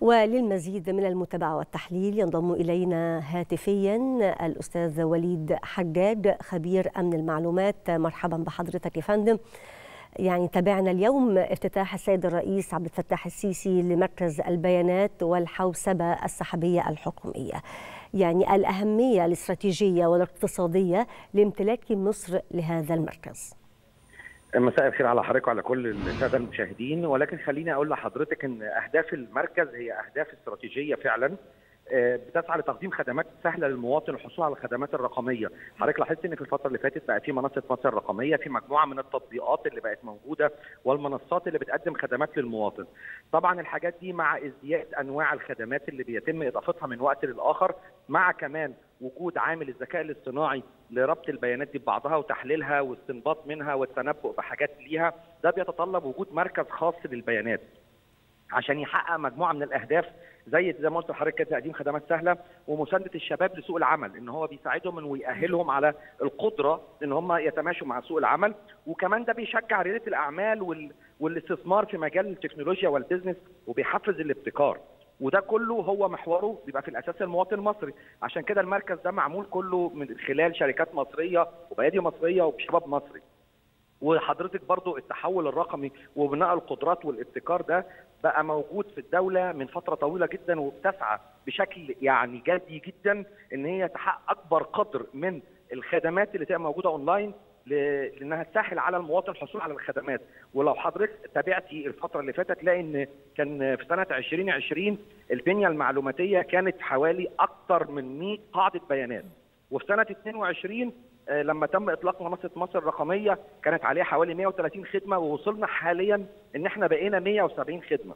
وللمزيد من المتابعة والتحليل ينضم إلينا هاتفيا الأستاذ وليد حجاج خبير أمن المعلومات. مرحبا بحضرتك يا فندم. يعني تابعنا اليوم افتتاح السيد الرئيس عبد الفتاح السيسي لمركز البيانات والحوسبة السحابية الحكومية. يعني الأهمية الاستراتيجية والاقتصادية لامتلاك مصر لهذا المركز. مساء الخير على حضرتك وعلى كل السادة المشاهدين ولكن خليني أقول لحضرتك إن أهداف المركز هي أهداف استراتيجية فعلا بتسعى لتقديم خدمات سهلة للمواطن والحصول على الخدمات الرقمية، حضرتك لاحظت إن في الفترة اللي فاتت بقى في منصة مصر الرقمية، في مجموعة من التطبيقات اللي بقت موجودة والمنصات اللي بتقدم خدمات للمواطن. طبعا الحاجات دي مع ازدياد أنواع الخدمات اللي بيتم إضافتها من وقت للآخر، مع كمان وجود عامل الذكاء الاصطناعي لربط البيانات دي ببعضها وتحليلها واستنباط منها والتنبؤ بحاجات ليها، ده بيتطلب وجود مركز خاص للبيانات. عشان يحقق مجموعة من الأهداف زي زي ما قلت لحضرتك تقديم خدمات سهلة ومساندة الشباب لسوق العمل إن هو بيساعدهم ويأهلهم على القدرة إن هم يتماشوا مع سوق العمل وكمان ده بيشجع ريادة الأعمال وال... والاستثمار في مجال التكنولوجيا والبزنس وبيحفز الابتكار وده كله هو محوره بيبقى في الأساس المواطن المصري. عشان كده المركز ده معمول كله من خلال شركات مصرية وبيادي مصرية وبشباب مصري. وحضرتك برضو التحول الرقمي وبناء القدرات والابتكار ده بقى موجود في الدولة من فترة طويلة جدا وبتسعى بشكل يعني جدي جدا إن هي تحقق أكبر قدر من الخدمات اللي تبقى موجودة أونلاين لأنها تسهل على المواطن الحصول على الخدمات. ولو حضرتك تابعتي الفترة اللي فاتت تلاقي إن كان في سنة 2020 البنية المعلوماتية كانت حوالي أكثر من 100 قاعدة بيانات. وفي سنة 22 لما تم إطلاق منصة مصر الرقمية كانت عليها حوالي 130 خدمة ووصلنا حاليا إن إحنا بقينا 170 خدمة.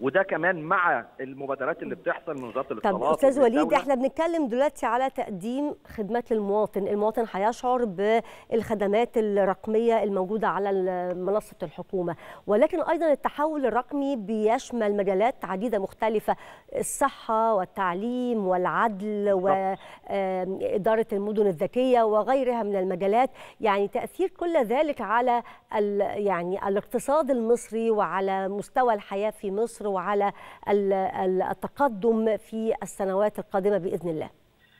وده كمان مع المبادرات اللي بتحصل من وزارة الاتصالات طب أستاذ وليد إحنا بنتكلم دلوقتي على تقديم خدمات للمواطن، المواطن هيشعر بالخدمات الرقمية الموجودة على منصة الحكومة، ولكن أيضا التحول الرقمي بيشمل مجالات عديدة مختلفة، الصحة والتعليم والعدل واداره المدن الذكية وغيرها من المجالات، يعني تأثير كل ذلك على يعني الاقتصاد المصري وعلى مستوى الحياة في مصر. وعلى التقدم في السنوات القادمة بإذن الله.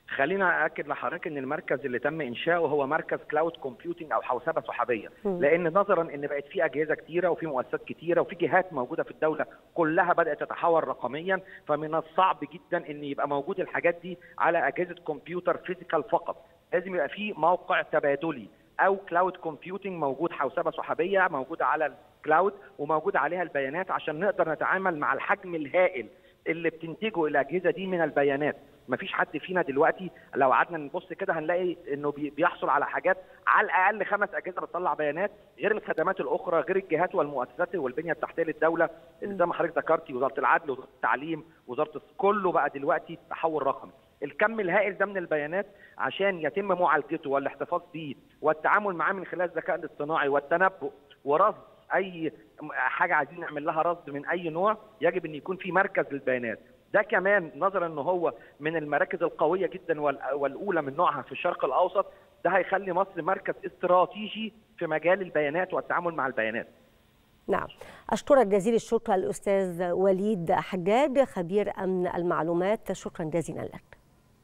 خلينا اكد لحضرتك إن المركز اللي تم إنشاؤه هو مركز cloud computing أو حوسبة سحابيه لأن نظرا إن بقت في أجهزة كتيرة وفي مؤسسات كتيرة وفي جهات موجودة في الدولة كلها بدأت تتحول رقميا فمن الصعب جدا إن يبقى موجود الحاجات دي على أجهزة كمبيوتر physical فقط. لازم يبقى في موقع تبادلي أو cloud computing موجود حوسبة سحابيه موجودة على ال cloud وموجود عليها البيانات عشان نقدر نتعامل مع الحجم الهائل اللي بتنتجه الاجهزه دي من البيانات. مفيش حد فينا دلوقتي لو قعدنا نبص كده هنلاقي إنه بيحصل على حاجات على الأقل خمس أجهزة بتطلع بيانات غير الخدمات الأخرى غير الجهات والمؤسسات والبنية التحتية للدولة اللي زي ما حضرتك ذكرتي وزارة العدل وزارة التعليم وزارة كله بقى دلوقتي تحول رقمي. الكم الهائل ده من البيانات عشان يتم معالجته والاحتفاظ به والتعامل معاه من خلال الذكاء الاصطناعي والتنبؤ ورصد أي حاجة عايزين نعمل لها رصد من أي نوع يجب إن يكون في مركز للبيانات. ده كمان نظرا ان هو من المراكز القوية جدا والأولى من نوعها في الشرق الأوسط. ده هيخلي مصر مركز استراتيجي في مجال البيانات والتعامل مع البيانات. نعم. أشكرك جزيل الشكر الأستاذ وليد حجاج خبير أمن المعلومات. شكرا جزيلا لك.